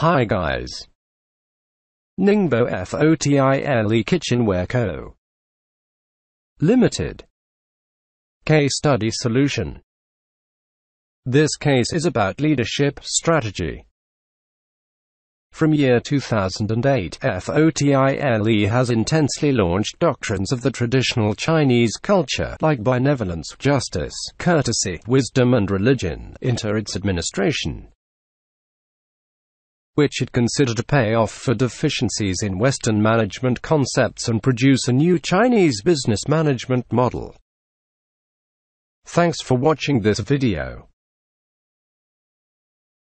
Hi guys. Ningbo FOTILE Kitchenware Co. Limited. Case Study Solution. This case is about leadership strategy. From year 2008, FOTILE has intensely launched doctrines of the traditional Chinese culture, like benevolence, justice, courtesy, wisdom and religion, into its administration which it considered to pay off for deficiencies in Western management concepts and produce a new Chinese business management model. Thanks for watching this video.